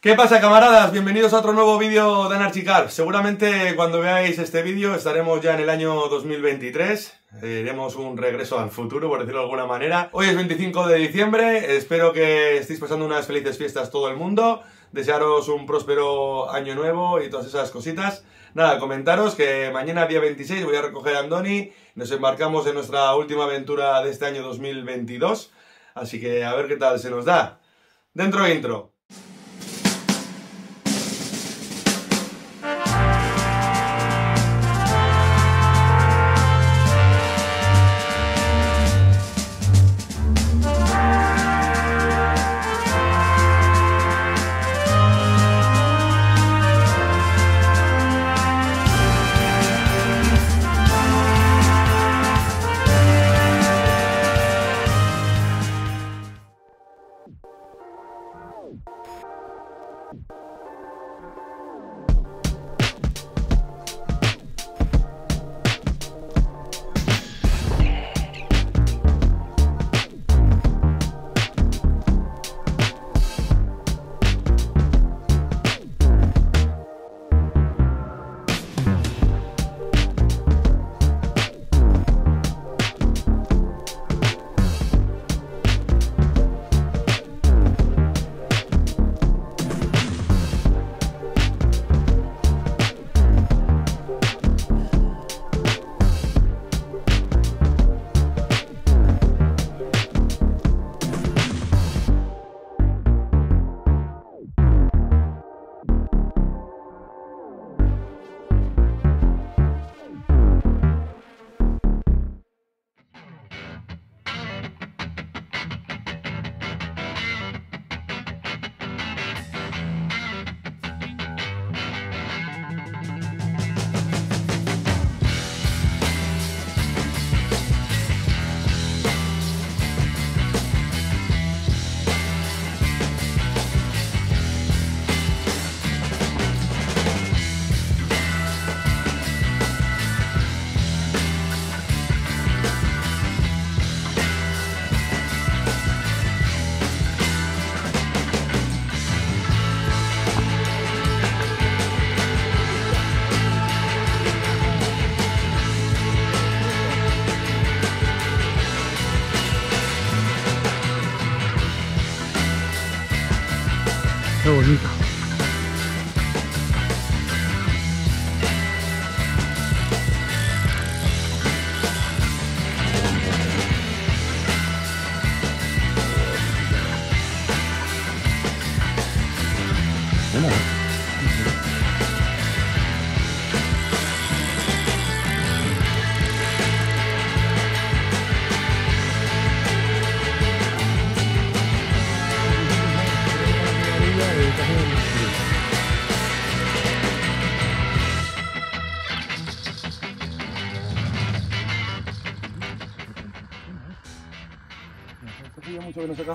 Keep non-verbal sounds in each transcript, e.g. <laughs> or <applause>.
¿Qué pasa camaradas? Bienvenidos a otro nuevo vídeo de Anarchicar. Seguramente cuando veáis este vídeo estaremos ya en el año 2023. Eh, Haremos un regreso al futuro, por decirlo de alguna manera. Hoy es 25 de diciembre, espero que estéis pasando unas felices fiestas todo el mundo. Desearos un próspero año nuevo y todas esas cositas. Nada, comentaros que mañana día 26 voy a recoger a Andoni. Nos embarcamos en nuestra última aventura de este año 2022. Así que a ver qué tal se nos da. Dentro intro.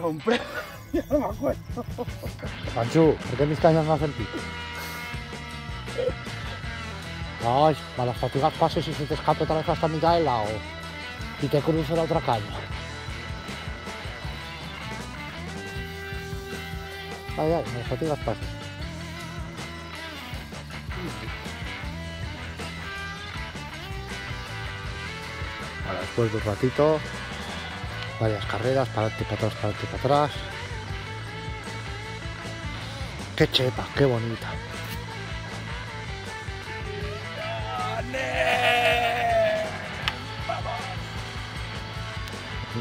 Que <laughs> ya no me acuerdo. Panchu, ¿por qué mis cañas no hacen pico? Ay, para las fatigas pases y se te escape otra vez hasta mitad del lago. Y te cruce la otra caña. Ay, ay, las fatigas pases. Ahora, después de un ratito, varias carreras, para adelante, para atrás, para adelante, para atrás. Qué chepa, qué bonita.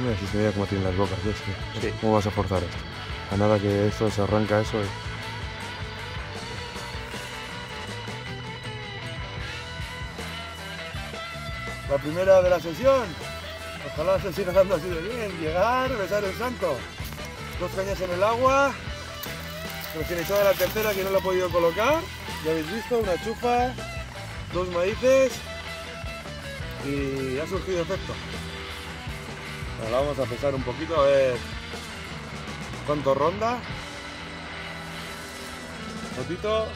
Mira si se veía cómo tienen las bocas, ¿ves? ¿Cómo vas a forzar esto? A nada que esto se arranca eso y... La primera de la sesión. Ojalá se siga dando así de bien. Llegar, besar el santo. Dos cañas en el agua. Finalizada la tercera que no la he podido colocar. Ya habéis visto, una chufa, dos maíces y ha surgido efecto. Ahora vamos a pesar un poquito a ver cuánto ronda. Fotito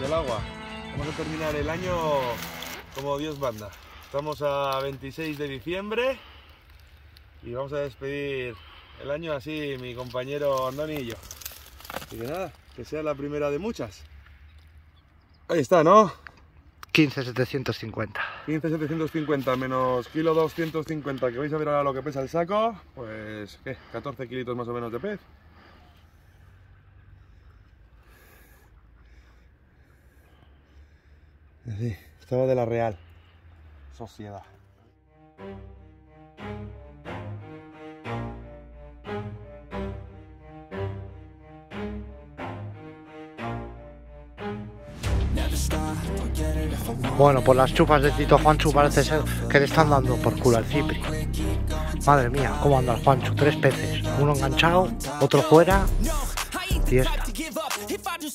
y el agua. Vamos a terminar el año como Dios manda. Estamos a 26 de diciembre y vamos a despedir el año así mi compañero Andoni y yo. Así que nada, que sea la primera de muchas. Ahí está, ¿no? 15,750. 15,750 menos kilo 250, que vais a ver ahora lo que pesa el saco, pues, ¿qué? 14 kilitos más o menos de pez. Así, estaba de la Real Sociedad. Bueno, por las chupas de Tito Juanchu parece ser que le están dando por culo al Cipri. Madre mía, cómo anda el Juanchu, tres peces. Uno enganchado, otro fuera. Y esta. If I do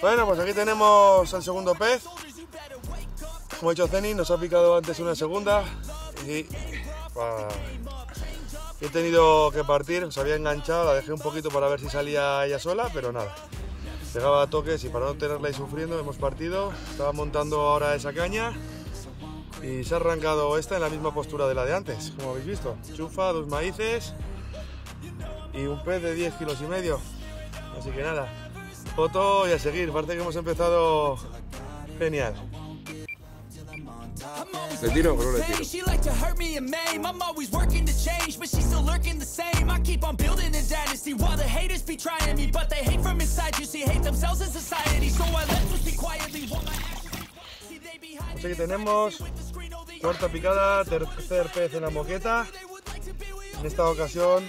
Bueno, pues aquí tenemos el segundo pez. Como ha dicho Zeni, nos ha picado antes una segunda y pa- he tenido que partir, se había enganchado, la dejé un poquito para ver si salía ella sola, pero nada. Pegaba a toques y para no tenerla ahí sufriendo hemos partido. Estaba montando ahora esa caña y se ha arrancado esta en la misma postura de la de antes, como habéis visto. Chufa, dos maíces y un pez de 10 kilos y medio. Así que nada, foto y a seguir. Parece que hemos empezado genial. ¿Le tiro o no le tiro? She like to hurt me and maim. I'm always working to change, but she's still lurking the same. I keep on building a dynasty while the haters be trying me, but they hate from inside. You see, hate themselves in society, so I let them speak quietly. while my actions see they be hiding Pues aquí tenemos cuarta picada, tercer pez en la moqueta. En esta ocasión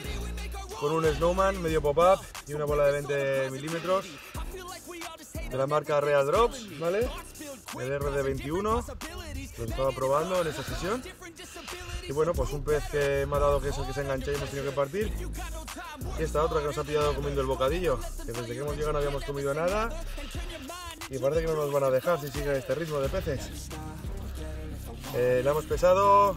con un snowman medio pop-up y una bola de 20 milímetros de la marca Real Drops, ¿vale? El RD21, lo estaba probando en esta sesión. Y bueno, pues un pez que me ha dado que es el que se engancha y hemos tenido que partir. Y esta otra que nos ha pillado comiendo el bocadillo, que desde que hemos llegado no habíamos comido nada. Y parece que no nos van a dejar si sigue este ritmo de peces. Eh, la hemos pesado,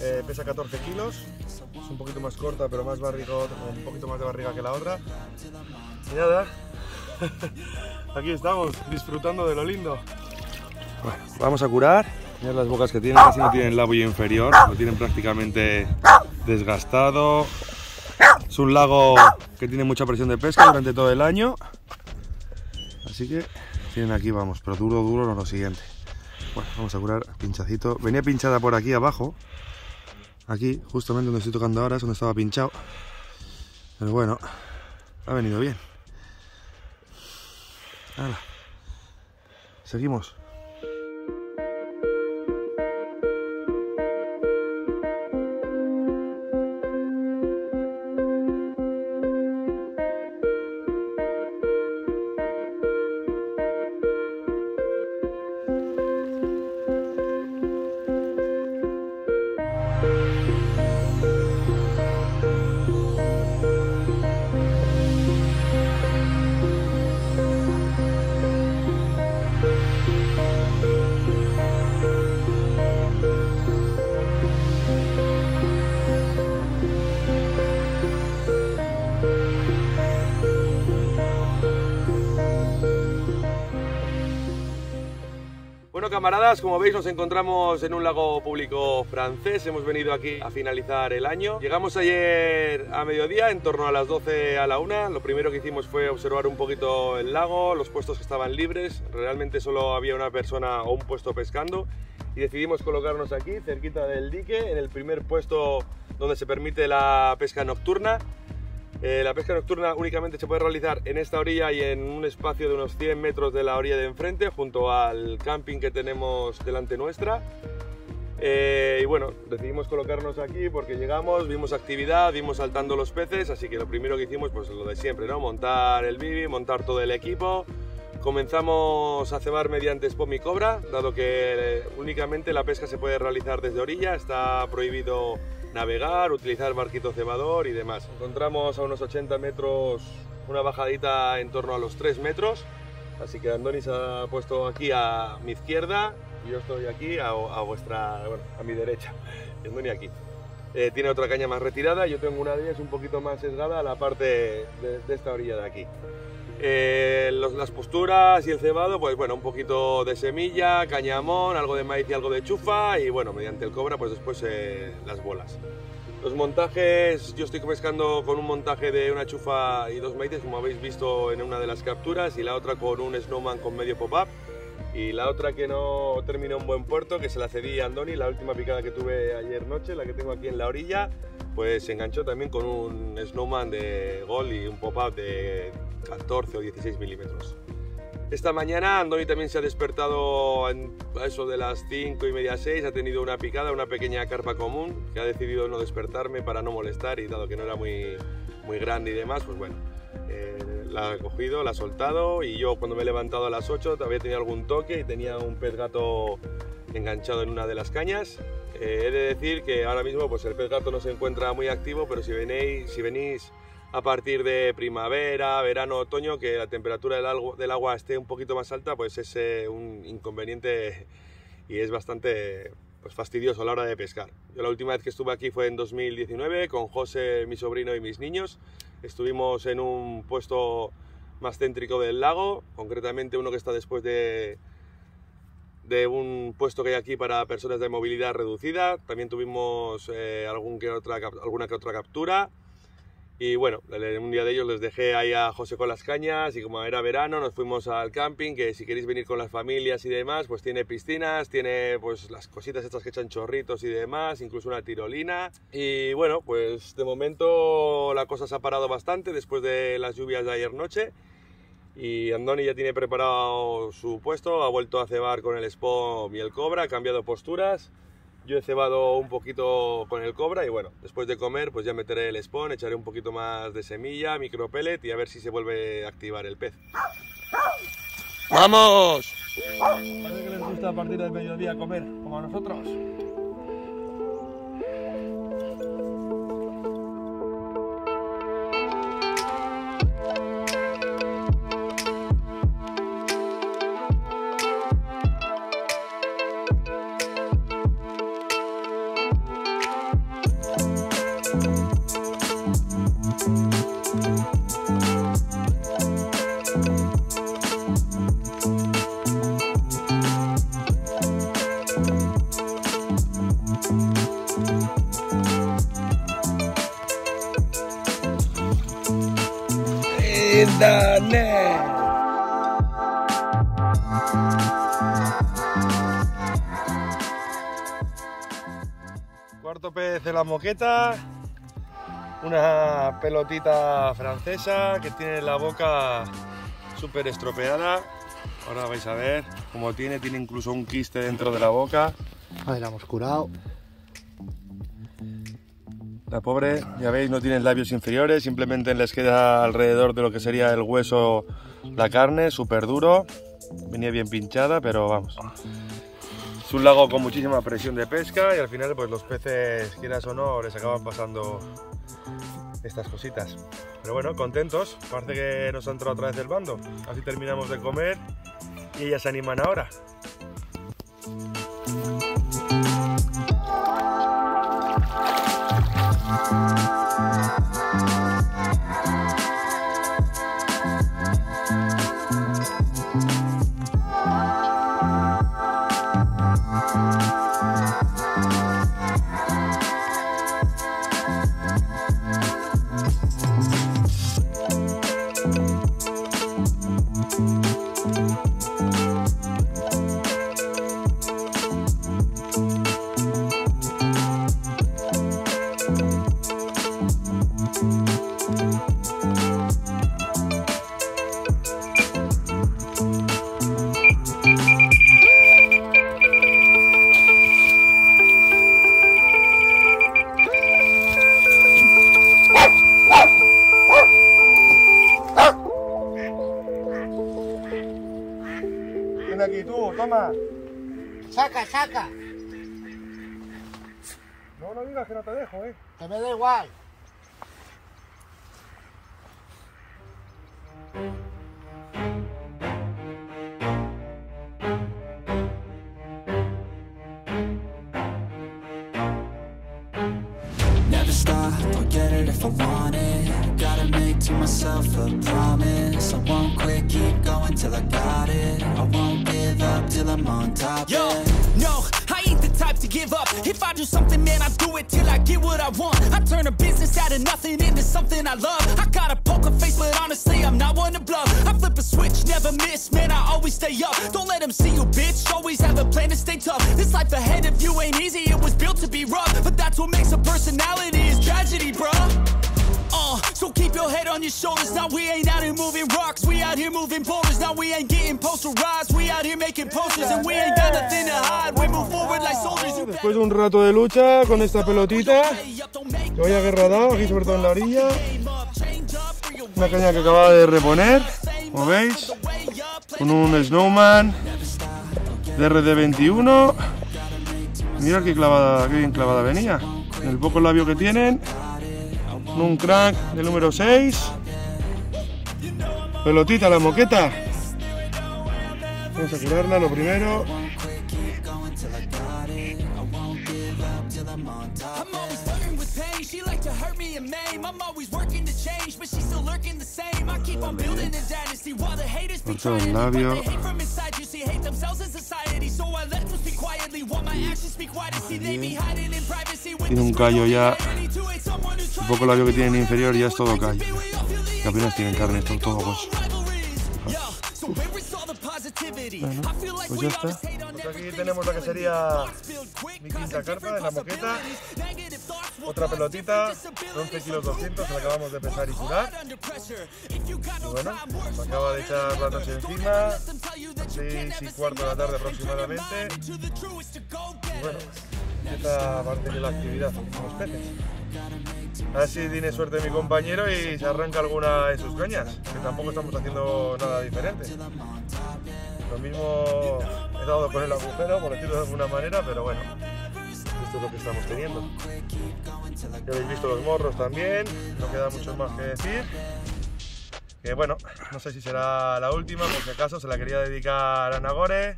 eh, pesa 14 kilos, es un poquito más corta pero más barriga, un poquito más de barriga que la otra. Y nada, <laughs> aquí estamos disfrutando de lo lindo. Bueno, vamos a curar. Mirad las bocas que tienen, casi no tienen labio inferior, lo tienen prácticamente desgastado. Es un lago que tiene mucha presión de pesca durante todo el año. Así que tienen aquí, vamos, pero duro, duro no lo siguiente. Bueno, vamos a curar pinchacito. Venía pinchada por aquí abajo. Aquí, justamente donde estoy tocando ahora, es donde estaba pinchado. Pero bueno, ha venido bien. Hala. Seguimos. Camaradas, como veis nos encontramos en un lago público francés. Hemos venido aquí a finalizar el año. Llegamos ayer a mediodía, en torno a las 12 a la 1. Lo primero que hicimos fue observar un poquito el lago, los puestos que estaban libres. Realmente solo había una persona o un puesto pescando. Y decidimos colocarnos aquí, cerquita del dique, en el primer puesto donde se permite la pesca nocturna. Eh, la pesca nocturna únicamente se puede realizar en esta orilla y en un espacio de unos 100 metros de la orilla de enfrente, junto al camping que tenemos delante nuestra. Eh, y bueno, decidimos colocarnos aquí porque llegamos, vimos actividad, vimos saltando los peces, así que lo primero que hicimos, pues lo de siempre, ¿no? Montar el bibi, montar todo el equipo. Comenzamos a cebar mediante spom y cobra, dado que eh, únicamente la pesca se puede realizar desde orilla, está prohibido navegar, utilizar barquito cebador y demás. Encontramos a unos 80 metros una bajadita en torno a los 3 metros, así que Andoni se ha puesto aquí a mi izquierda Yo estoy aquí a, vuestra, bueno, a mi derecha, y Andoni aquí. Eh, tiene otra caña más retirada, yo tengo una de ellas un poquito más sesgada a la parte de esta orilla de aquí. Eh, las posturas y el cebado, pues bueno, un poquito de semilla, cañamón, algo de maíz y algo de chufa y bueno, mediante el cobra, pues después eh, las bolas. Los montajes, yo estoy pescando con un montaje de una chufa y dos maíces, como habéis visto en una de las capturas, y la otra con un snowman con medio pop-up. Y la otra que no terminó en buen puerto, que se la cedí a Andoni, la última picada que tuve ayer noche, la que tengo aquí en la orilla, pues se enganchó también con un snowman de gol y un pop-up de 14 o 16 milímetros. Esta mañana Andoni también se ha despertado a eso de las 5 y media 6, ha tenido una picada, una pequeña carpa común, que ha decidido no despertarme para no molestar y dado que no era muy, muy grande y demás, pues bueno, eh, la ha cogido, la ha soltado y yo cuando me he levantado a las 8 había tenido algún toque y tenía un pez gato enganchado en una de las cañas. Eh, he de decir que ahora mismo pues el pez no se encuentra muy activo, pero si venís, si venís a partir de primavera, verano, otoño, que la temperatura del agua esté un poquito más alta, pues es eh, un inconveniente y es bastante pues, fastidioso a la hora de pescar. Yo la última vez que estuve aquí fue en 2019 con José, mi sobrino y mis niños. Estuvimos en un puesto más céntrico del lago, concretamente uno que está después de, de un puesto que hay aquí para personas de movilidad reducida. También tuvimos eh, alguna que otra captura. Y bueno, un día de ellos les dejé ahí a José con las cañas y como era verano nos fuimos al camping, que si queréis venir con las familias y demás, pues tiene piscinas, tiene pues las cositas estas que echan chorritos y demás, incluso una tirolina. Y bueno, pues de momento la cosa se ha parado bastante después de las lluvias de ayer noche. Y Andoni ya tiene preparado su puesto, ha vuelto a cebar con el Spom y el Cobra, ha cambiado posturas. Yo he cebado un poquito con el Cobra y bueno, después de comer pues ya meteré el Spawn, echaré un poquito más de semilla, micropellet y a ver si se vuelve a activar el pez. ¡Vamos! Parece que les gusta a partir del mediodía comer, como a nosotros. Cuarto pez de la moqueta. Una pelotita francesa que tiene la boca súper estropeada. Ahora vais a ver cómo tiene, tiene incluso un quiste dentro de la boca. Ahí la hemos curado. La pobre, ya veis, no tiene labios inferiores, simplemente les queda alrededor de lo que sería el hueso la carne, súper duro. Venía bien pinchada, pero vamos. Es un lago con muchísima presión de pesca y al final pues los peces, quieras o no, les acaban pasando estas cositas. Pero bueno, contentos, parece que nos ha entrado otra vez el bando. Así terminamos de comer y ellas se animan ahora. Aquí tú, toma. Saca, saca. No, no digas que no te dejo, eh. Que me da igual. To be rough. But that's what makes a personality is tragedy, bruh. Uh, so keep your head on your shoulders. Now we ain't out here moving rocks, we out here moving boulders. Now we ain't getting posterized, we out here making posters, and we ain't got nothing to hide. We move forward like soldiers. Después de un rato de lucha con esta pelotita, que vaya guerra dado, aquí sobre todo en la orilla. Una caña que acababa de reponer, como veis, con un Snowman de RD21. Mira qué clavada, qué bien clavada venía. En el poco labio que tienen, un crank del número 6. Pelotita, la moqueta. Vamos a curarla lo primero. To change, but she's still lurking the same. I keep on building a dynasty while the haters be Por todo el trying to labio. Tiene un callo ya. Un poco labio que tienen inferior ya es todo callo. Que apenas tienen carne, esto todo hueso. Bueno, I feel like pues we ya always está. hate on Pues aquí everything. tenemos la que sería mi quinta carpa de la moqueta. Otra pelotita de 11 kilos 200, se la acabamos de pesar y curar. Y bueno, se acaba de echar la noche encima, 6 y cuarto de la tarde aproximadamente. Y bueno, esta parte de la actividad con los peces. A ver si tiene suerte mi compañero y se arranca alguna de sus cañas, que tampoco estamos haciendo nada diferente. Lo mismo he dado con el agujero, por decirlo de alguna manera, pero bueno, esto es lo que estamos teniendo. Ya habéis visto los morros también, no queda mucho más que decir. Que bueno, no sé si será la última, por si acaso se la quería dedicar a Nagore,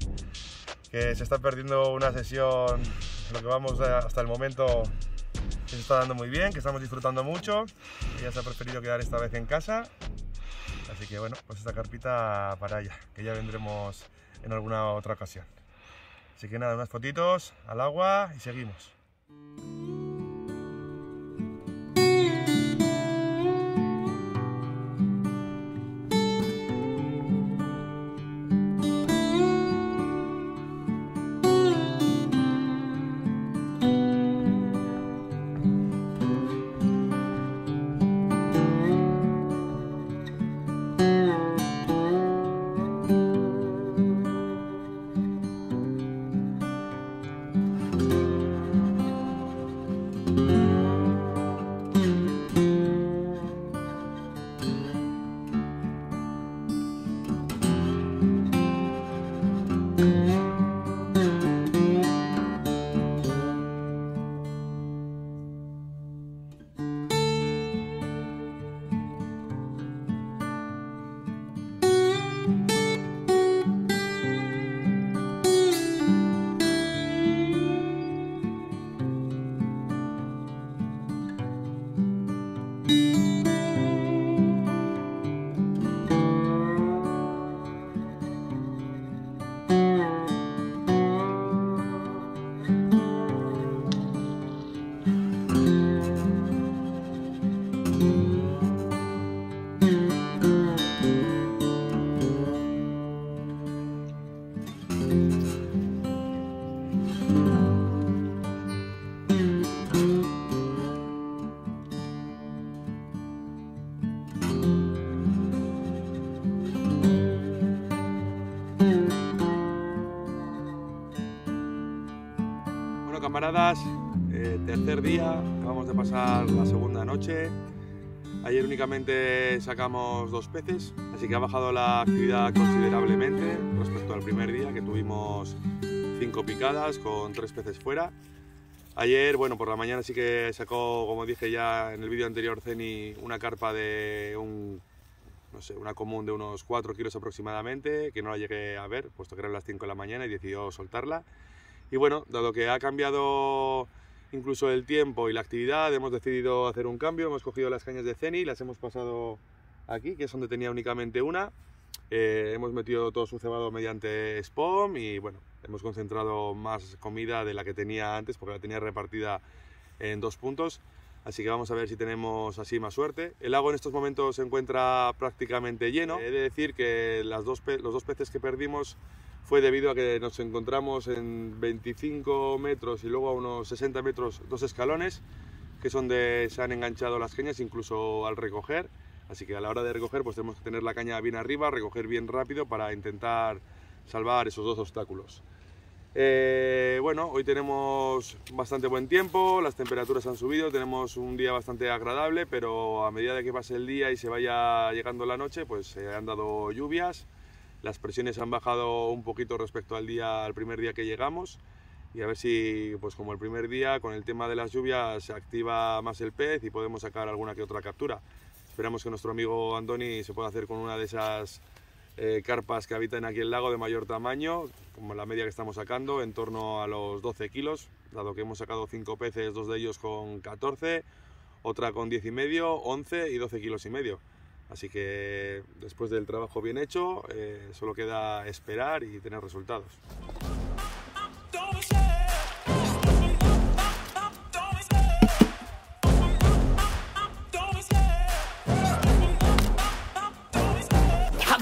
que se está perdiendo una sesión, lo que vamos hasta el momento se está dando muy bien, que estamos disfrutando mucho. Ella se ha preferido quedar esta vez en casa. Así que bueno, pues esta carpita para ella, que ya vendremos en alguna otra ocasión. Así que nada, unas fotitos al agua y seguimos. Eh, tercer día, acabamos de pasar la segunda noche. Ayer únicamente sacamos dos peces, así que ha bajado la actividad considerablemente respecto al primer día, que tuvimos cinco picadas con tres peces fuera. Ayer, bueno, por la mañana sí que sacó, como dije ya en el vídeo anterior, Ceni, una carpa de un, no sé, una común de unos 4 kilos aproximadamente, que no la llegué a ver, puesto que eran las 5 de la mañana y decidió soltarla. Y bueno, dado que ha cambiado incluso el tiempo y la actividad, hemos decidido hacer un cambio. Hemos cogido las cañas de Ceni, las hemos pasado aquí, que es donde tenía únicamente una. Eh, hemos metido todo su cebado mediante SPOM y bueno, hemos concentrado más comida de la que tenía antes porque la tenía repartida en dos puntos. Así que vamos a ver si tenemos así más suerte. El lago en estos momentos se encuentra prácticamente lleno. He de decir que las dos los dos peces que perdimos fue debido a que nos encontramos en 25 metros y luego a unos 60 metros dos escalones, que es donde se han enganchado las cañas, incluso al recoger. Así que a la hora de recoger, pues tenemos que tener la caña bien arriba, recoger bien rápido para intentar salvar esos dos obstáculos. Eh, bueno, hoy tenemos bastante buen tiempo, las temperaturas han subido, tenemos un día bastante agradable, pero a medida de que pase el día y se vaya llegando la noche, pues se han dado lluvias, las presiones han bajado un poquito respecto al día, al primer día que llegamos, y a ver si, pues como el primer día, con el tema de las lluvias se activa más el pez y podemos sacar alguna que otra captura. Esperamos que nuestro amigo Andoni se pueda hacer con una de esas eh, carpas que habitan aquí el lago de mayor tamaño, como la media que estamos sacando, en torno a los 12 kilos, dado que hemos sacado 5 peces, dos de ellos con 14, otra con 10 y medio, 11 y 12 kilos y medio. Así que después del trabajo bien hecho, eh, solo queda esperar y tener resultados.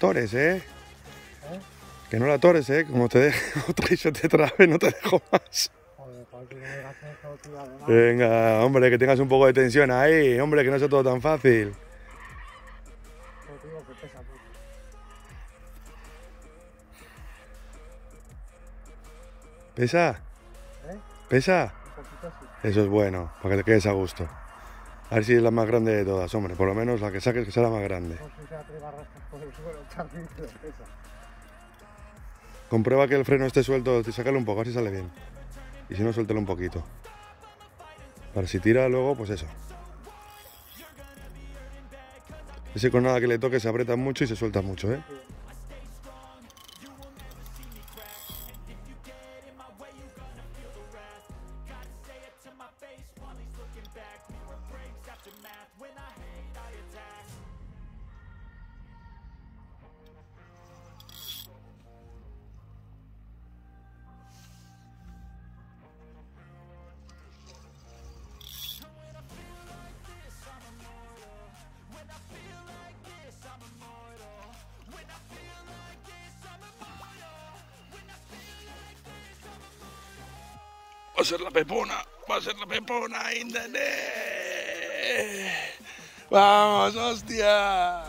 immortal No la tores, ¿eh? Que no la tores, ¿eh? Como te dejo <laughs> otra y te trabe, no te dejo más. Venga, hombre, que tengas un poco de tensión ahí, hombre, que no sea todo tan fácil. Pesa. ¿Pesa? ¿Eh? Eso es bueno, para que te quedes a gusto. A ver si es la más grande de todas, hombre. Por lo menos la que saques que sea la más grande. <laughs> Pesa. Comprueba que el freno esté suelto, sácalo un poco, a ver si sale bien. Y si no, suéltalo un poquito. Para si tira luego, pues eso. Ese con nada que le toque se aprieta mucho y se suelta mucho, ¿eh? A ser la pepona, Indane. Vamos, hostia.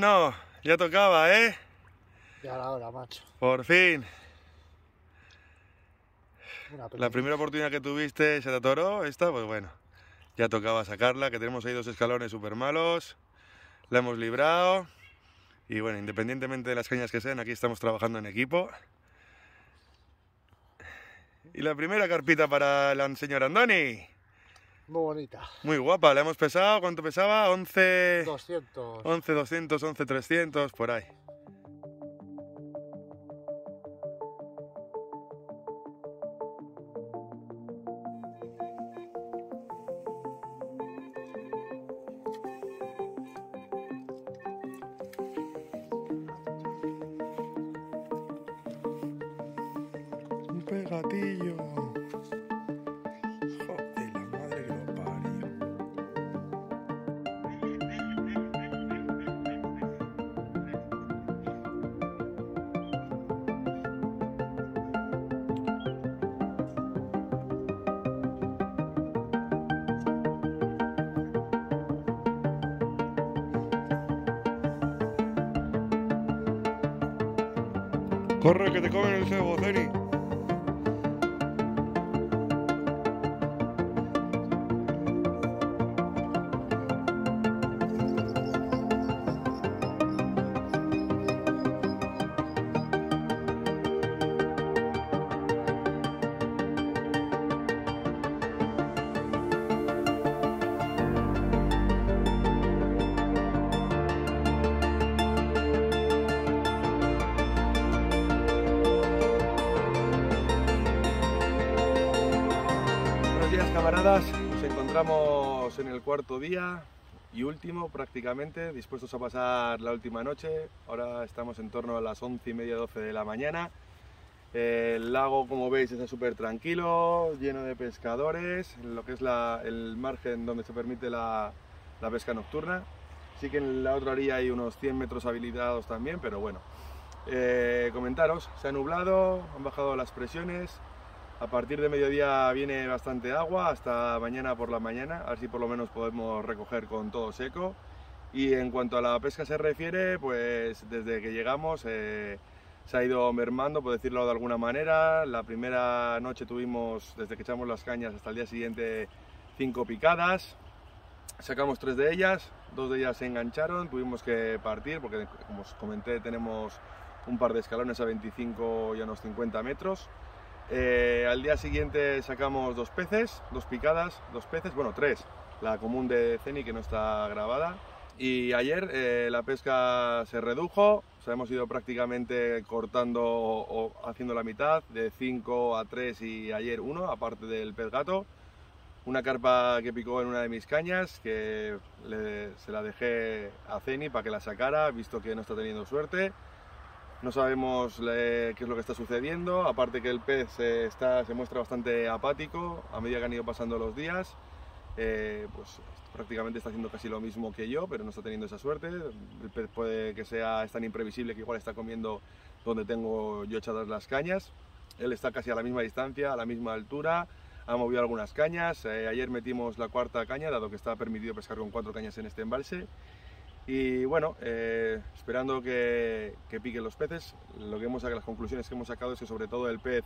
Bueno, ya tocaba, ¿eh? Ya la hora, macho. Por fin. La primera oportunidad que tuviste se te atoró, esta, pues bueno, ya tocaba sacarla, que tenemos ahí dos escalones súper malos, la hemos librado y bueno, independientemente de las cañas que sean, aquí estamos trabajando en equipo. Y la primera carpita para la señora Andoni, muy bonita. Muy guapa, la hemos pesado. ¿Cuánto pesaba? 11... 200. 11, 200, 11, 300, por ahí. Un pegatillo. Que te comen el cebo, Ceni. Camaradas, nos encontramos en el cuarto día y último prácticamente, dispuestos a pasar la última noche. Ahora estamos en torno a las 11 y media, 12 de la mañana. El lago, como veis, está súper tranquilo, lleno de pescadores, lo que es la- el margen donde se permite la, la pesca nocturna. Sí que en la otra orilla hay unos 100 metros habilitados también, pero bueno. Eh, comentaros, se ha nublado, han bajado las presiones, a partir de mediodía viene bastante agua hasta mañana por la mañana, así por lo menos podemos recoger con todo seco. Y en cuanto a la pesca se refiere, pues desde que llegamos eh, se ha ido mermando, por decirlo de alguna manera. La primera noche tuvimos, desde que echamos las cañas hasta el día siguiente, cinco picadas. Sacamos tres de ellas, dos de ellas se engancharon, tuvimos que partir porque, como os comenté, tenemos un par de escalones a 25 y a unos 50 metros. Eh, al día siguiente sacamos dos peces, dos picadas, dos peces, bueno, tres. La común de Ceni que no está grabada. Y ayer eh, la pesca se redujo, o sea, hemos ido prácticamente cortando o, haciendo la mitad, de 5 a 3 y ayer uno, aparte del pez gato. Una carpa que picó en una de mis cañas, que se la dejé a Ceni para que la sacara, visto que no está teniendo suerte. No sabemos eh, qué es lo que está sucediendo, aparte que el pez eh, está, se muestra bastante apático a medida que han ido pasando los días. eh, pues prácticamente está haciendo casi lo mismo que yo, pero no está teniendo esa suerte. El pez puede que sea tan imprevisible que igual está comiendo donde tengo yo echadas las cañas. Él está casi a la misma distancia, a la misma altura, ha movido algunas cañas. Ayer metimos la cuarta caña, dado que está permitido pescar con cuatro cañas en este embalse. Y bueno, eh, esperando que, que piquen los peces, lo que hemos, las conclusiones que hemos sacado es que sobre todo el pez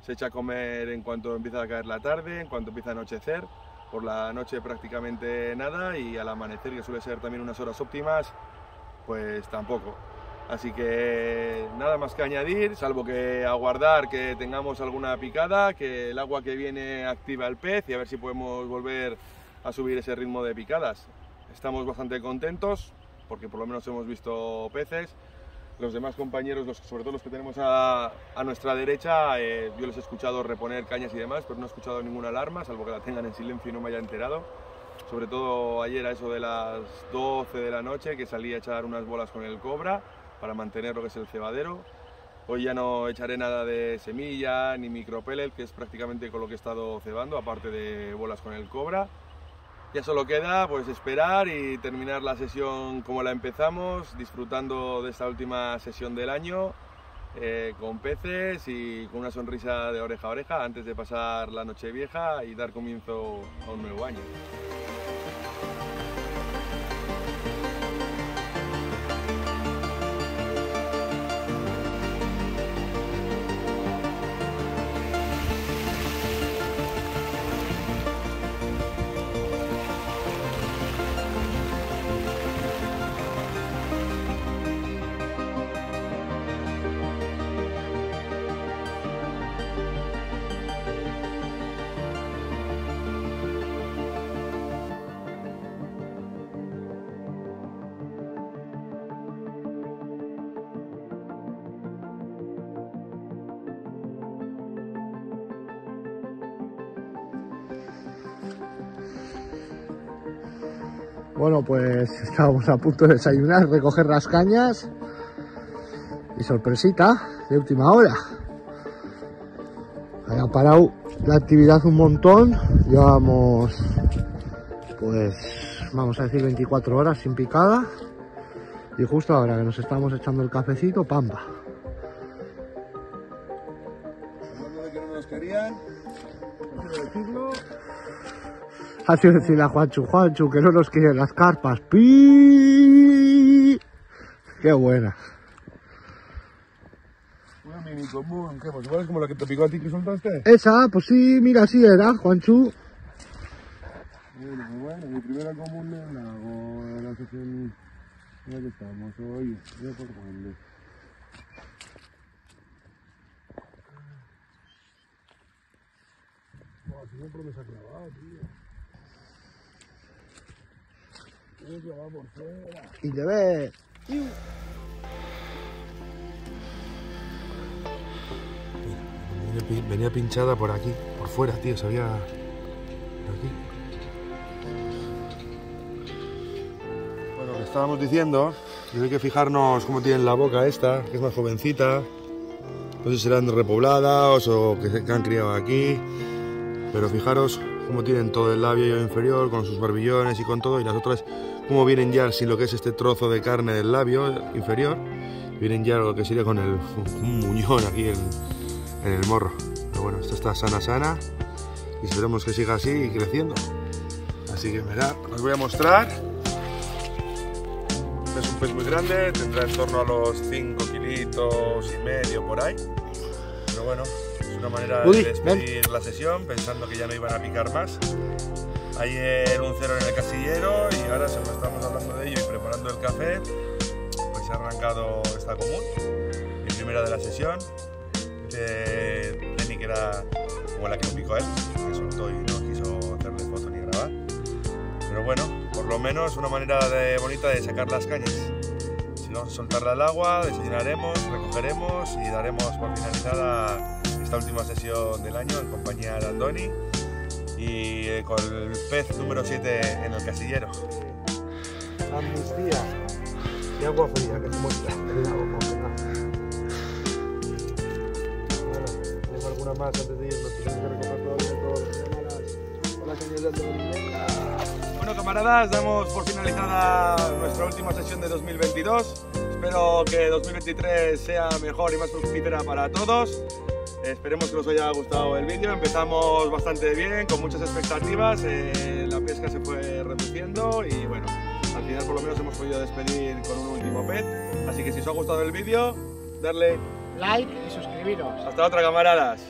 se echa a comer en cuanto empieza a caer la tarde, en cuanto empieza a anochecer, por la noche prácticamente nada y al amanecer, que suele ser también unas horas óptimas, pues tampoco. Así que nada más que añadir, salvo que aguardar que tengamos alguna picada, que el agua que viene activa el pez y a ver si podemos volver a subir ese ritmo de picadas. Estamos bastante contentos porque por lo menos hemos visto peces. Los demás compañeros, los, sobre todo los que tenemos a, a nuestra derecha, eh, yo les he escuchado reponer cañas y demás, pero no he escuchado ninguna alarma, salvo que la tengan en silencio y no me haya enterado. Sobre todo ayer a eso de las 12 de la noche que salí a echar unas bolas con el cobra para mantener lo que es el cebadero. Hoy ya no echaré nada de semilla ni micropellet, que es prácticamente con lo que he estado cebando, aparte de bolas con el cobra. Ya solo queda pues esperar y terminar la sesión como la empezamos, disfrutando de esta última sesión del año, eh, con peces y con una sonrisa de oreja a oreja antes de pasar la noche vieja y dar comienzo a un nuevo año. Bueno, pues <laughs> estábamos a punto de desayunar, recoger las cañas y sorpresita de última hora. Haya parado la actividad un montón. Llevamos, pues, vamos a decir 24 horas sin picada. Y justo ahora que nos estamos echando el cafecito, pampa. Ha sido decirle a Juanchu, Juanchu, que no nos quieren las carpas. ¡Pi! ¡Qué buena! Una mini común, ¿qué? Pues igual es como la que te picó a ti que soltaste. Esa, pues sí, mira, así era, Juanchu. Bueno, pues bueno, mi primera común en la hago en la sesión en la que estamos hoy. Voy a por dónde. Buah, siempre me se ha clavado, tío. Tiene que va por fuera. Y te ve. Venía pinchada por aquí, por fuera, tío, se había... por aquí. Bueno, lo que estábamos diciendo, que hay que fijarnos cómo tienen la boca esta, que es más jovencita. No sé si serán repobladas o que se que han criado aquí. Pero fijaros cómo tienen todo el labio inferior, con sus barbillones y con todo. Y las otras, cómo vienen ya sin lo que es este trozo de carne del labio inferior. Vienen ya lo que sería con el, <laughs> un muñón aquí en, en el morro. Pero bueno, esto está sana, sana. Y esperemos que siga así y creciendo. Así que mirad, os voy a mostrar. Es un pez muy grande, tendrá en torno a los 5 kilitos y medio por ahí. Pero bueno, es una manera Uy, de despedir la sesión pensando que ya no iban a picar más. Hay el un cero en el casillero y ahora según estamos hablando de ello y preparando el café, pues se ha arrancado esta común, mi primera de la sesión. De que era como la que me picó él, que soltó y no quiso hacerle foto ni grabar. Pero bueno, por lo menos una manera de, bonita de sacar las cañas. Si a soltarla al agua, desayunaremos, recogeremos y daremos por finalizada esta última sesión del año en compañía de Andoni y eh, con el pez número 7 en el casillero. Amnistía y agua fría que se muestra el lago congelado. Bueno, tengo alguna más antes de irnos. Tenemos que recoger todavía todas las llamadas con las señales de Bueno camaradas, damos por finalizada nuestra última sesión de 2022. Espero que 2023 sea mejor y más fructífera para todos. Esperemos que os haya gustado el vídeo. Empezamos bastante bien, con muchas expectativas. eh, la pesca se fue reduciendo y bueno, al final por lo menos hemos podido despedir con un último pet. Así que si os ha gustado el vídeo, darle Like y suscribiros. hasta otra camaradas.